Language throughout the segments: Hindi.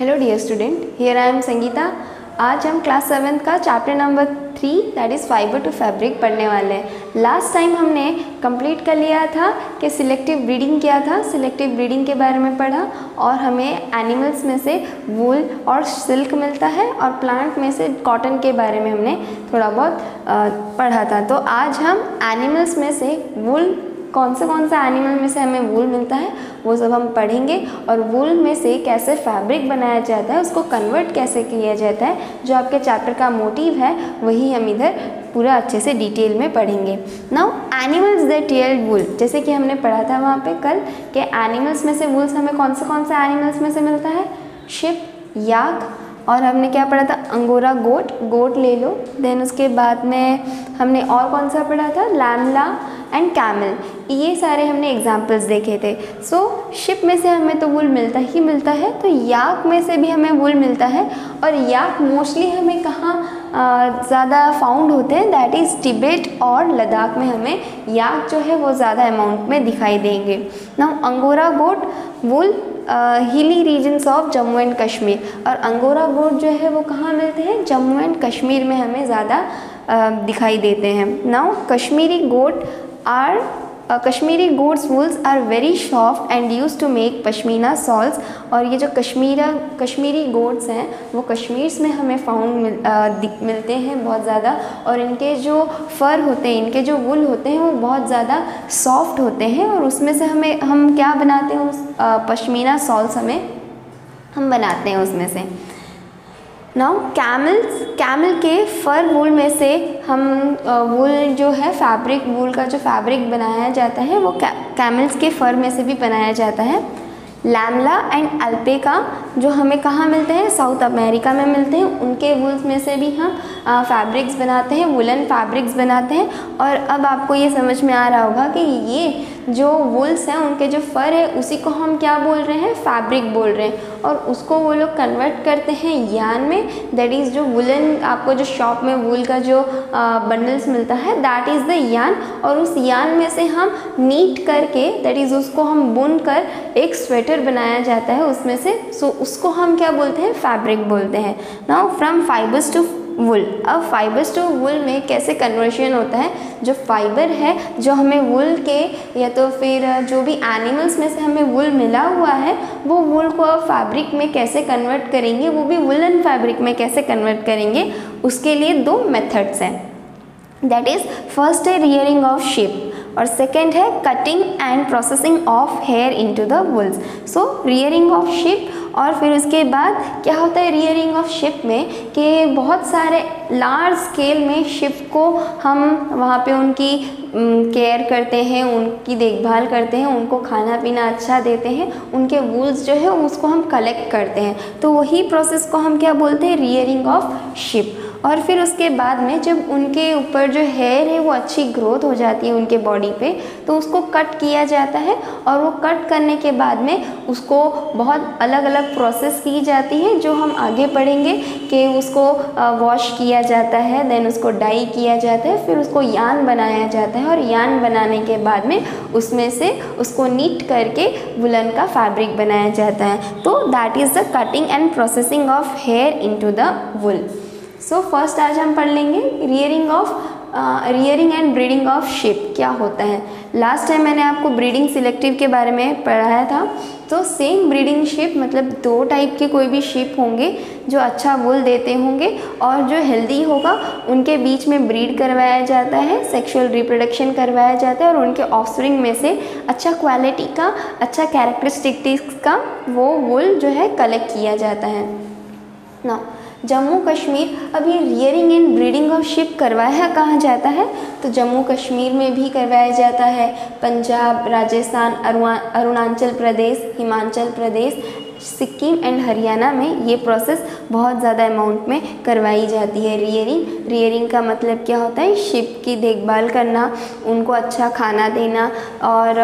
Hello dear student here I am Sangeeta आज हम क्लास सेवन्थ का chapter number three that is fiber to fabric पढ़ने वाले हैं। लास्ट टाइम हमने कंप्लीट कर लिया था कि सिलेक्टिव ब्रीडिंग क्या था। सिलेक्टिव ब्रीडिंग के बारे में पढ़ा और हमें एनिमल्स में से वूल और सिल्क मिलता है और प्लांट में से कॉटन के बारे में हमने थोड़ा बहुत पढ़ा था। तो आज हम एनिमल्स में से वूल कौन से कौन सा एनिमल में से हमें वूल मिलता है, वो सब हम पढ़ेंगे। और वूल में से कैसे फैब्रिक बनाया जाता है, उसको कन्वर्ट कैसे किया जाता है, जो आपके चैप्टर का मोटिव है, वही हम इधर पूरा अच्छे से डिटेल में पढ़ेंगे। Now animals the tail wool जैसे कि हमने पढ़ा था वहाँ पे कल, कि एनिमल्स में से वूल्स हमें कौन से कौन से एनिमल्स में से मिलता है? शिप याक और हमने क्या पढ़ा था? अंगोरा गोट गोट ले लो। देन उसके बाद में हमने और कौन सा पढ़ा था? लैमला एंड कैमल ये सारे हमने एग्जाम्पल्स देखे थे. सो so, शिप में से हमें तो वुल मिलता ही मिलता है तो याक में से भी हमें वुल मिलता है. और याक मोस्टली हमें कहाँ ज़्यादा फाउंड होते हैं? दैट इज़ टिबेट और लद्दाख में हमें याक जो है वो ज़्यादा अमाउंट में दिखाई देंगे. ना Angora goat wool hilly regions of Jammu and Kashmir और अंगोरा गोट जो है वो कहाँ मिलते हैं? जम्मू एंड कश्मीर में हमें ज़्यादा दिखाई देते हैं. Now Kashmiri goat are Kashmiri goats wools are very soft and use to make pashmina shawls और ये जो कश्मीरा कश्मीरी गोड्स हैं वो कश्मीर में हमें फाउंड मिल, uh, मिलते हैं बहुत ज़्यादा। और इनके जो फ़र होते हैं इनके जो वुल होते हैं वो बहुत ज़्यादा सॉफ्ट होते हैं। और उसमें से हमें हम क्या बनाते हैं उस पश्मीना सॉल्स हमें? हम बनाते हैं उसमें से। नाउ कैमल्स कैमल के फर वूल में से हम वूल जो है फैब्रिक वूल का जो फैब्रिक बनाया जाता है, वो कैमल्स के फर में से भी बनाया जाता है। लैमला एंड अल्पेका, जो हमें कहाँ मिलते हैं? साउथ अमेरिका में मिलते हैं। उनके वुल्स में से भी हम फैब्रिक्स बनाते हैं, वुलन फैब्रिक्स बनाते हैं। और अब आपको ये समझ में आ रहा होगा कि ये जो वुल्स हैं, उनके जो फ़र है, उसी को हम क्या बोल रहे हैं? फैब्रिक बोल रहे हैं। और उसको वो लोग कन्वर्ट करते हैं यान में। दैट इज़ जो वुलन, आपको जो शॉप में वूल का जो बंडल्स मिलता है दैट इज़ द यान। और उस यान में से हम नीट करके दैट इज़ उसको हम बुन कर एक स्वेटर बनाया जाता है उसमें से सो so, उसको हम क्या बोलते हैं? फैब्रिक बोलते हैं। Now from fibers to wool अब फाइबर्स टू वुल में कैसे कन्वर्शन होता है? जो फाइबर है जो हमें वुल के या तो फिर जो भी एनिमल्स में से हमें वुल मिला हुआ है वो वुल को अब फैब्रिक में कैसे कन्वर्ट करेंगे? वो भी वुलन फैब्रिक में कैसे कन्वर्ट करेंगे? उसके लिए दो मेथड्स हैं। दैट इज़ फ़र्स्ट है रियरिंग ऑफ़ शिप और सेकेंड है cutting and processing of hair into the wools so rearing of sheep और फिर उसके बाद क्या होता है रियरिंग ऑफ़ शिप में? कि बहुत सारे लार्ज स्केल में शिप को हम वहाँ पे उनकी केयर करते हैं, उनकी देखभाल करते हैं, उनको खाना पीना अच्छा देते हैं, उनके वूल्स जो है उसको हम कलेक्ट करते हैं। तो वही प्रोसेस को हम क्या बोलते हैं? रियरिंग ऑफ़ शिप और फिर उसके बाद में जब उनके ऊपर जो हेयर है वो अच्छी ग्रोथ हो जाती है उनके बॉडी पे तो उसको कट किया जाता है और वो कट करने के बाद में उसको बहुत अलग अलग प्रोसेस की जाती है जो हम आगे पढ़ेंगे कि उसको वॉश किया जाता है देन उसको डाई किया जाता है, फिर उसको यान बनाया जाता है और यान बनाने के बाद में उसमें से उसको नीट करके वुलन का फैब्रिक बनाया जाता है। तो that is the cutting and processing of hair into the wool so first आज हम पढ़ लेंगे rearing of rearing and breeding of sheep क्या होता है। लास्ट टाइम मैंने आपको ब्रीडिंग सिलेक्टिव के बारे में पढ़ाया था। तो सेम ब्रीडिंग शिप मतलब दो टाइप के कोई भी शिप होंगे, जो अच्छा वुल देते होंगे और जो हेल्दी होगा, उनके बीच में ब्रीड करवाया जाता है सेक्सुअल रिप्रोडक्शन करवाया जाता है और उनके ऑफस्प्रिंग में से अच्छा क्वालिटी का अच्छा कैरेक्टरिस्टिक्स का वो वुल जो है कलेक्ट किया जाता है। ना जम्मू कश्मीर अभी rearing and breeding of sheep करवाया कहाँ जाता है? तो जम्मू कश्मीर में भी करवाया जाता है। पंजाब, राजस्थान अरुणाचल प्रदेश, हिमाचल प्रदेश सिक्किम एंड हरियाणा में ये प्रोसेस बहुत ज़्यादा अमाउंट में करवाई जाती है रियरिंग रियरिंग का मतलब क्या होता है? शिप की देखभाल करना, उनको अच्छा खाना देना और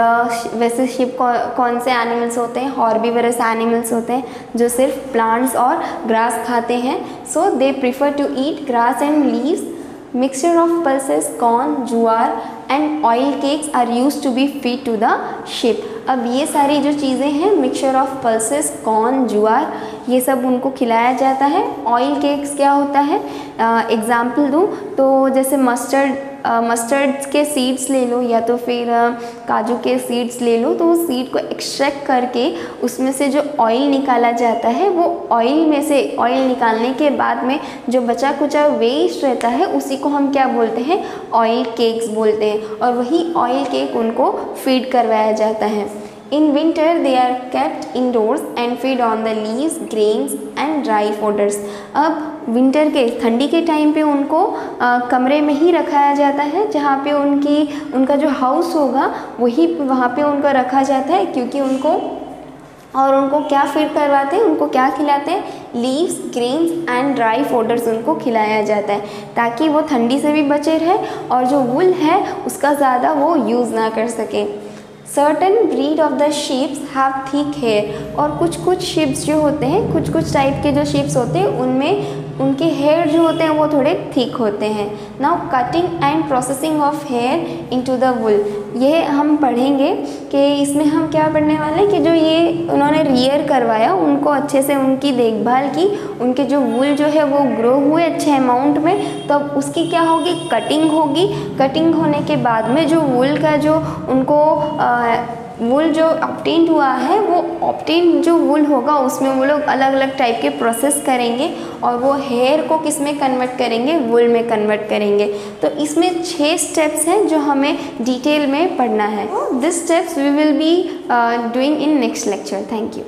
वैसे शिप कौन से एनिमल्स होते हैं? हॉर्बीवरस एनिमल्स होते हैं, जो सिर्फ़ प्लांट्स और ग्रास खाते हैं. So they prefer to eat grass and leaves mixture of pulses, corn juar and oil cakes are used to be feed to the ship. अब ये सारी जो चीज़ें हैं मिक्सचर ऑफ़ पल्सेस कॉर्न जुआर ये सब उनको खिलाया जाता है। ऑयल केक्स क्या होता है? एग्ज़ाम्पल दूँ तो जैसे मस्टर्ड मस्टर्ड के सीड्स ले लो या तो फिर काजू के सीड्स ले लो तो उस सीड को एक्सट्रैक्ट करके उसमें से जो ऑयल निकाला जाता है, वो ऑयल में से ऑयल निकालने के बाद में जो बचा कुचा वेस्ट रहता है, उसी को हम क्या बोलते हैं? ऑयल केक्स बोलते हैं। और वही ऑयल केक उनको फ़ीड करवाया जाता है। In winter, they are kept indoors and feed on the leaves, grains and dry fodders. अब विंटर के ठंडी के टाइम पे उनको आ, कमरे में ही रखाया जाता है जहाँ पे उनकी उनका जो हाउस होगा वही वहाँ पे उनको रखा जाता है क्योंकि उनको और उनको क्या फ़ीड करवाते हैं उनको क्या खिलाते हैं leaves grains and dry fodders उनको खिलाया जाता है ताकि वो ठंडी से भी बचे रहे और जो वुल है उसका ज़्यादा वो यूज़ ना कर सके certain breed of the sheeps have thick hair और कुछ कुछ शिप्स जो होते हैं कुछ कुछ टाइप के जो शिप्स होते हैं, उनमें उनके हेयर जो होते हैं वो थोड़े थिक होते हैं। Now cutting and processing of hair into the wool ये हम पढ़ेंगे कि इसमें हम क्या पढ़ने वाले हैं कि जो ये उन्होंने रियर करवाया उनको अच्छे से उनकी देखभाल की उनके जो वुल जो है वो ग्रो हुए अच्छे अमाउंट में तब तो उसकी क्या होगी? कटिंग होगी। कटिंग होने के बाद में जो वुल का जो उनको आ, वुल जो ऑप्टेंट हुआ है वो ऑप्टेंट जो वुल होगा, उसमें वो लोग अलग अलग टाइप के प्रोसेस करेंगे और वो हेयर को किसमें कन्वर्ट करेंगे? वुल में कन्वर्ट करेंगे। तो इसमें छः स्टेप्स हैं जो हमें डिटेल में पढ़ना है। This steps we will be doing in next lecture thank you